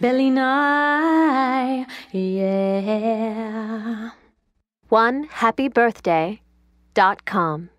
Billy Nye, yeah. One happy birthday dot com.